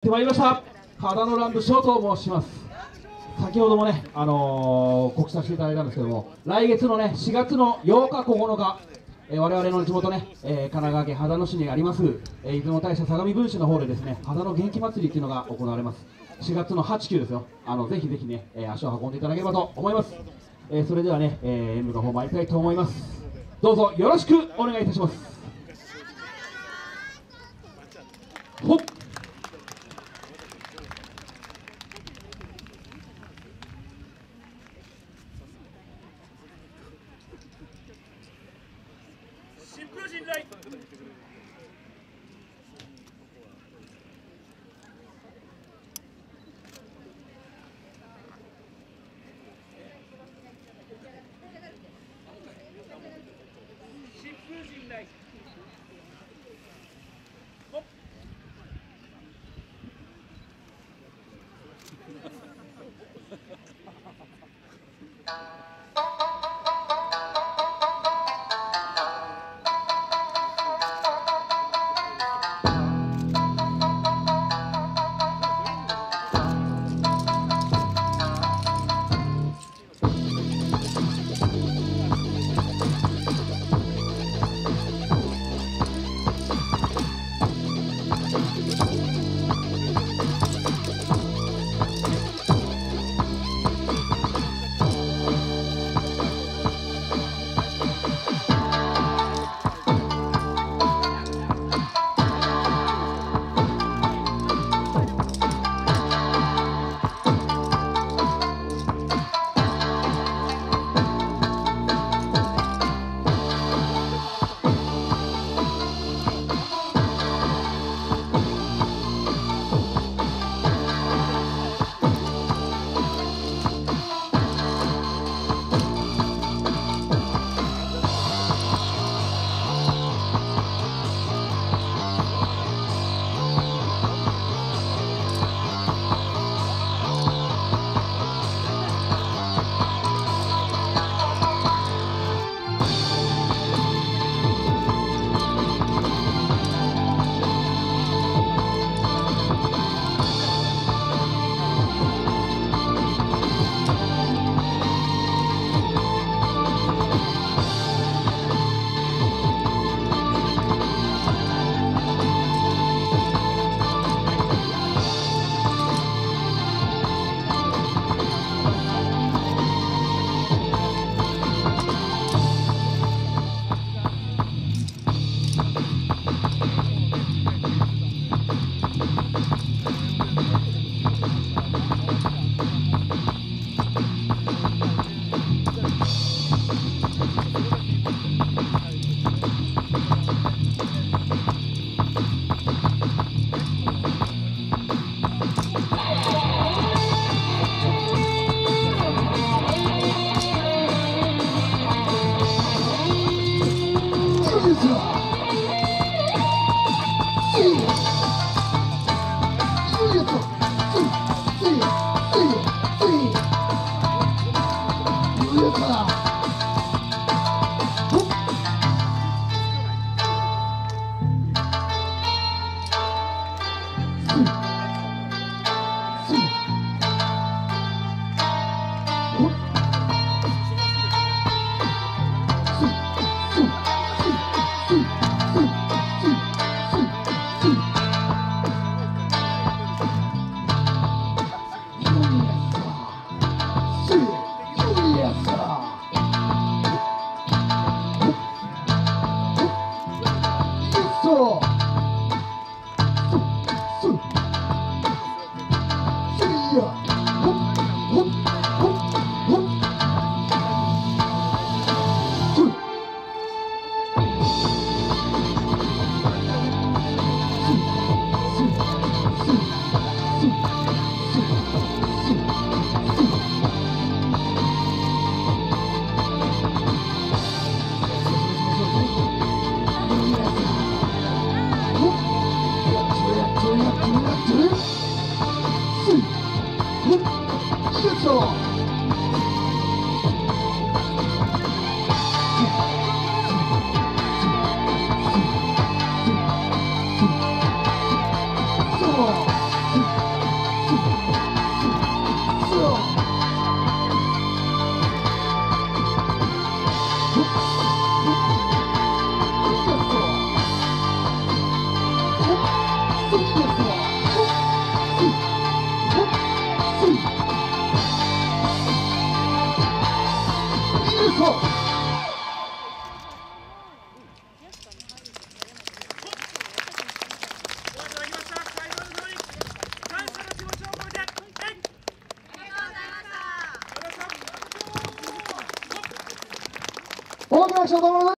ってまいりました。秦野乱舞翔と申します。先ほどもね、あのー告知させていただいたんですけども来月のね4月の8日9日えー我々の地元ね、えー神奈川県秦野市にあります、えー出雲大社相模分市の方でですね秦野元気祭りっていうのが行われます。4月の8、9ですよ。あのぜひぜひね、えー足を運んでいただければと思います、えーそれではね、えー演舞の方参りたいと思います。どうぞよろしくお願いいたします。い。 아. こう。大きな拍手どうも